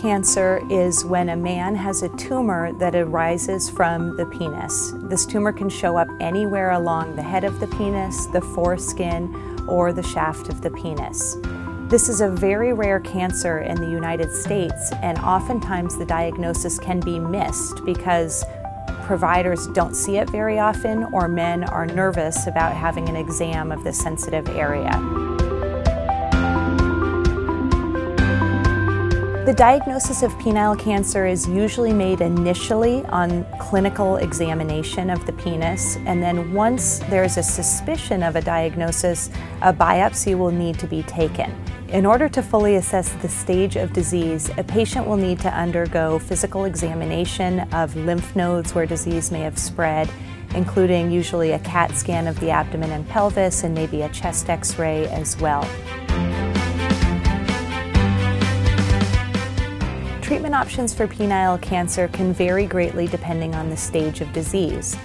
cancer is when a man has a tumor that arises from the penis. This tumor can show up anywhere along the head of the penis, the foreskin, or the shaft of the penis. This is a very rare cancer in the United States, and oftentimes the diagnosis can be missed because providers don't see it very often or men are nervous about having an exam of the sensitive area. The diagnosis of penile cancer is usually made initially on clinical examination of the penis, and then once there's a suspicion of a diagnosis, a biopsy will need to be taken. In order to fully assess the stage of disease, a patient will need to undergo physical examination of lymph nodes where disease may have spread, including usually a CAT scan of the abdomen and pelvis and maybe a chest x-ray as well. Treatment options for penile cancer can vary greatly depending on the stage of disease.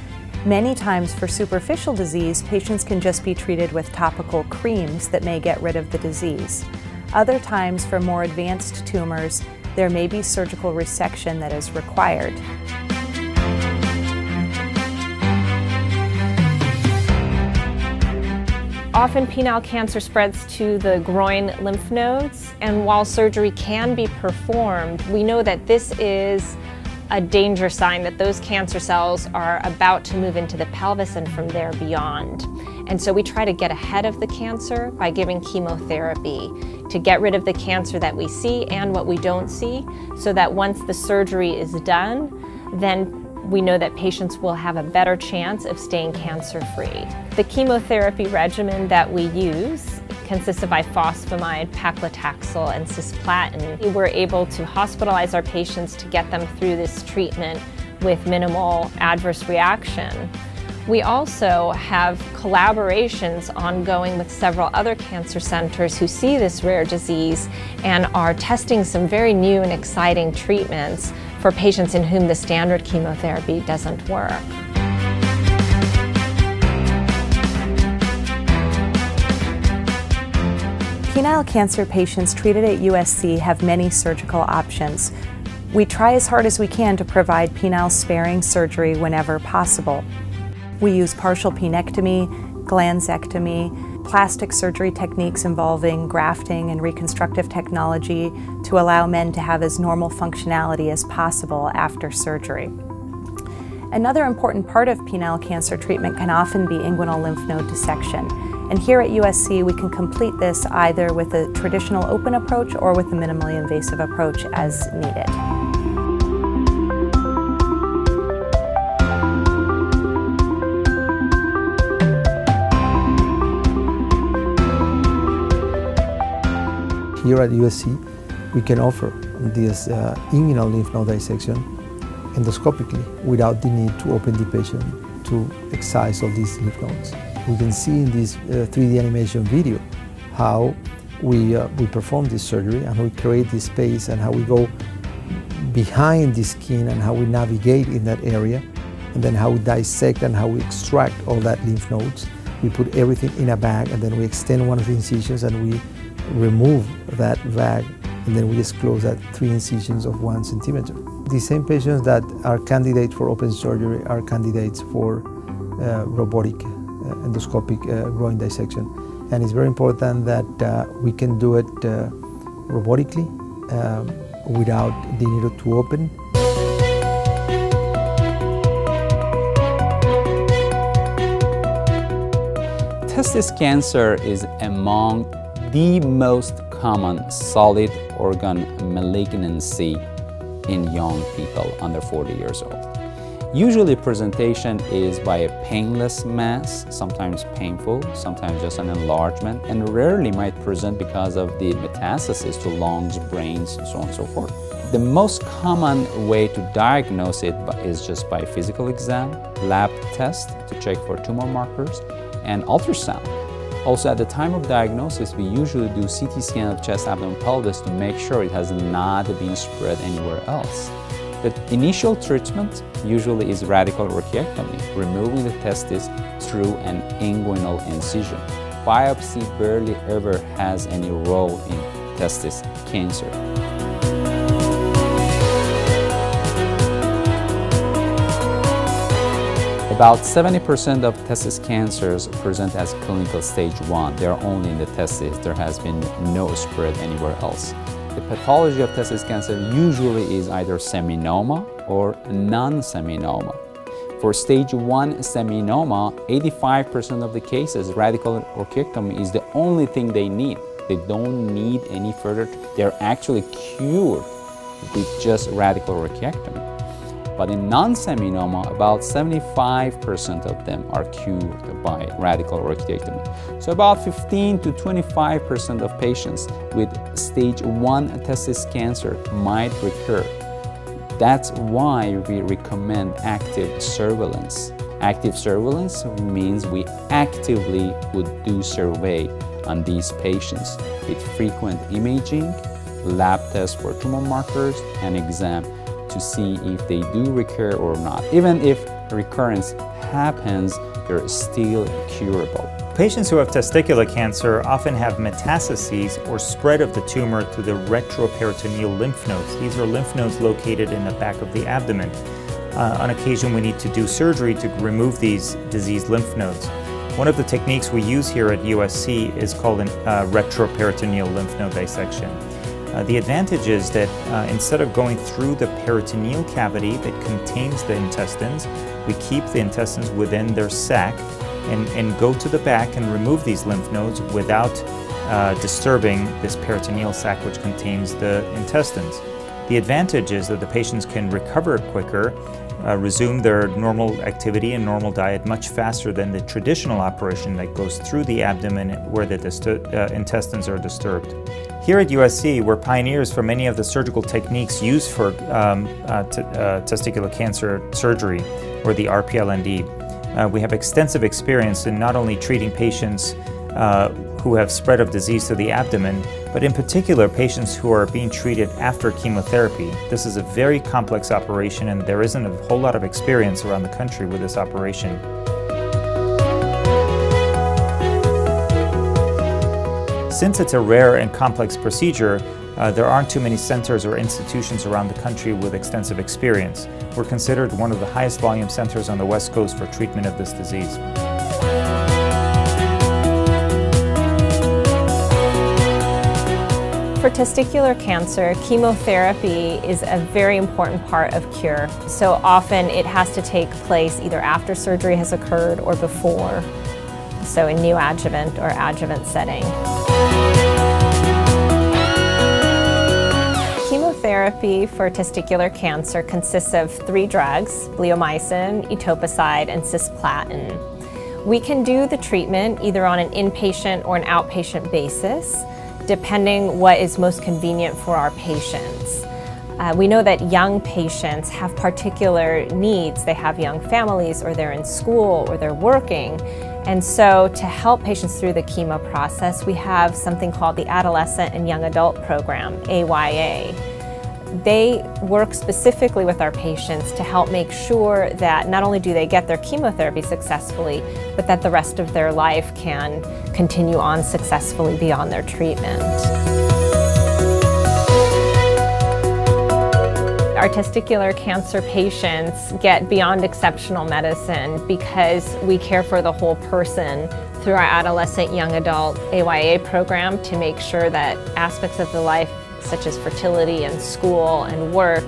Many times for superficial disease, patients can just be treated with topical creams that may get rid of the disease. Other times for more advanced tumors, there may be surgical resection that is required. Often penile cancer spreads to the groin lymph nodes, and while surgery can be performed, we know that this is a danger sign that those cancer cells are about to move into the pelvis and from there beyond. And so we try to get ahead of the cancer by giving chemotherapy to get rid of the cancer that we see and what we don't see so that once the surgery is done, then we know that patients will have a better chance of staying cancer-free. The chemotherapy regimen that we use consists of ifosfamide, paclitaxel, and cisplatin. We're able to hospitalize our patients to get them through this treatment with minimal adverse reaction. We also have collaborations ongoing with several other cancer centers who see this rare disease and are testing some very new and exciting treatments for patients in whom the standard chemotherapy doesn't work. Penile cancer patients treated at USC have many surgical options. We try as hard as we can to provide penile sparing surgery whenever possible. We use partial penectomy, glansectomy, plastic surgery techniques involving grafting and reconstructive technology to allow men to have as normal functionality as possible after surgery. Another important part of penile cancer treatment can often be inguinal lymph node dissection. And here at USC, we can complete this either with a traditional open approach or with a minimally invasive approach as needed. Here at USC, we can offer this uh, inguinal lymph node dissection endoscopically without the need to open the patient to excise all these lymph nodes. We can see in this uh, 3D animation video how we, uh, we perform this surgery and how we create this space and how we go behind the skin and how we navigate in that area and then how we dissect and how we extract all that lymph nodes. We put everything in a bag and then we extend one of the incisions and we remove that bag and then we just close at three incisions of one centimeter. The same patients that are candidates for open surgery are candidates for uh, robotic uh, endoscopic uh, groin dissection. And it's very important that uh, we can do it uh, robotically um, without the need to open. Testis cancer is among the most common solid organ malignancy in young people under 40 years old. Usually presentation is by a painless mass, sometimes painful, sometimes just an enlargement, and rarely might present because of the metastasis to lungs, brains, so on and so forth. The most common way to diagnose it is just by physical exam, lab test to check for tumor markers, and ultrasound. Also, at the time of diagnosis, we usually do CT scan of chest, abdomen, pelvis to make sure it has not been spread anywhere else. The initial treatment usually is radical orchiectomy, removing the testis through an inguinal incision. Biopsy barely ever has any role in testis cancer. About 70% of testis cancers present as clinical stage 1. They are only in the testis. There has been no spread anywhere else. The pathology of testis cancer usually is either seminoma or non-seminoma. For stage 1 seminoma, 85% of the cases, radical orchiectomy is the only thing they need. They don't need any further, they're actually cured with just radical orchiectomy. But in non-seminoma, about 75% of them are cured by radical orchiectomy. So about 15 to 25% of patients with stage 1 testis cancer might recur. That's why we recommend active surveillance. Active surveillance means we actively would do survey on these patients with frequent imaging, lab tests for tumor markers, and exam to see if they do recur or not. Even if recurrence happens, they're still curable. Patients who have testicular cancer often have metastases or spread of the tumor to the retroperitoneal lymph nodes. These are lymph nodes located in the back of the abdomen. Uh, on occasion, we need to do surgery to remove these diseased lymph nodes. One of the techniques we use here at USC is called a uh, retroperitoneal lymph node dissection. Uh, the advantage is that uh, instead of going through the peritoneal cavity that contains the intestines, we keep the intestines within their sac and, and go to the back and remove these lymph nodes without uh, disturbing this peritoneal sac which contains the intestines. The advantage is that the patients can recover quicker uh, resume their normal activity and normal diet much faster than the traditional operation that goes through the abdomen where the uh, intestines are disturbed. Here at USC, we're pioneers for many of the surgical techniques used for um, uh, uh, testicular cancer surgery, or the RPLND. Uh, we have extensive experience in not only treating patients uh, who have spread of disease to the abdomen, but in particular patients who are being treated after chemotherapy. This is a very complex operation and there isn't a whole lot of experience around the country with this operation. Since it's a rare and complex procedure, uh, there aren't too many centers or institutions around the country with extensive experience. We're considered one of the highest volume centers on the West Coast for treatment of this disease. For testicular cancer, chemotherapy is a very important part of cure. So often it has to take place either after surgery has occurred or before, so in neoadjuvant or adjuvant setting. Chemotherapy for testicular cancer consists of three drugs, bleomycin, etoposide, and cisplatin. We can do the treatment either on an inpatient or an outpatient basis depending what is most convenient for our patients. Uh, we know that young patients have particular needs. They have young families or they're in school or they're working. And so to help patients through the chemo process, we have something called the Adolescent and Young Adult Program, AYA. They work specifically with our patients to help make sure that not only do they get their chemotherapy successfully, but that the rest of their life can continue on successfully beyond their treatment. Our testicular cancer patients get beyond exceptional medicine because we care for the whole person through our adolescent young adult AYA program to make sure that aspects of the life such as fertility and school and work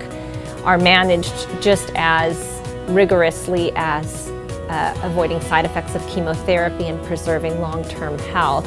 are managed just as rigorously as uh, avoiding side effects of chemotherapy and preserving long-term health.